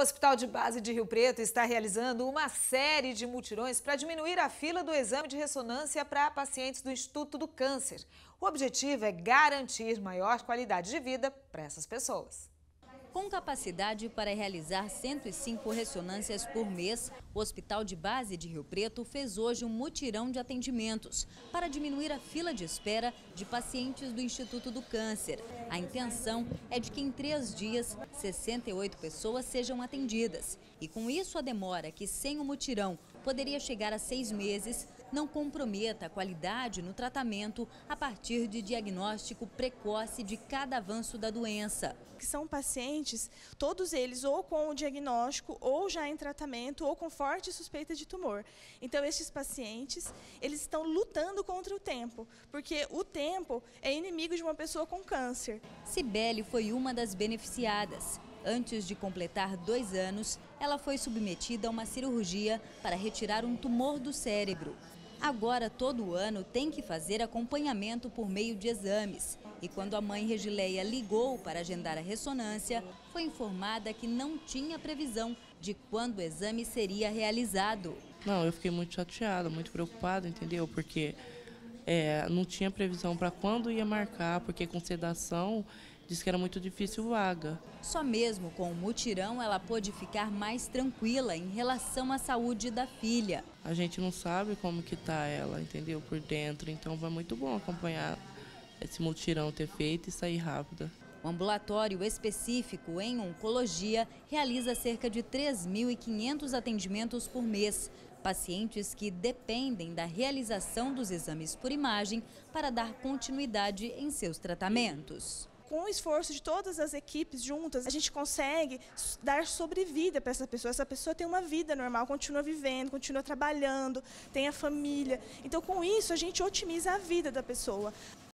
Hospital de Base de Rio Preto está realizando uma série de mutirões para diminuir a fila do exame de ressonância para pacientes do Instituto do Câncer. O objetivo é garantir maior qualidade de vida para essas pessoas. Com capacidade para realizar 105 ressonâncias por mês, o Hospital de Base de Rio Preto fez hoje um mutirão de atendimentos para diminuir a fila de espera de pacientes do Instituto do Câncer. A intenção é de que em três dias, 68 pessoas sejam atendidas. E com isso, a demora, que sem o mutirão poderia chegar a seis meses, não comprometa a qualidade no tratamento a partir de diagnóstico precoce de cada avanço da doença. Que são pacientes, todos eles ou com o diagnóstico, ou já em tratamento, ou com forte suspeita de tumor. Então, estes pacientes, eles estão lutando contra o tempo, porque o tempo é inimigo de uma pessoa com câncer. Cibele foi uma das beneficiadas. Antes de completar dois anos, ela foi submetida a uma cirurgia para retirar um tumor do cérebro. Agora, todo ano, tem que fazer acompanhamento por meio de exames. E quando a mãe Regileia ligou para agendar a ressonância, foi informada que não tinha previsão de quando o exame seria realizado. Não, eu fiquei muito chateada, muito preocupada, entendeu? Porque é, não tinha previsão para quando ia marcar, porque com sedação disse que era muito difícil vaga. Só mesmo com o mutirão ela pôde ficar mais tranquila em relação à saúde da filha. A gente não sabe como que tá ela, entendeu? Por dentro, então vai muito bom acompanhar esse mutirão ter feito e sair rápida. O ambulatório específico em oncologia realiza cerca de 3.500 atendimentos por mês. Pacientes que dependem da realização dos exames por imagem para dar continuidade em seus tratamentos com o esforço de todas as equipes juntas, a gente consegue dar sobrevida para essa pessoa. Essa pessoa tem uma vida normal, continua vivendo, continua trabalhando, tem a família. Então, com isso, a gente otimiza a vida da pessoa.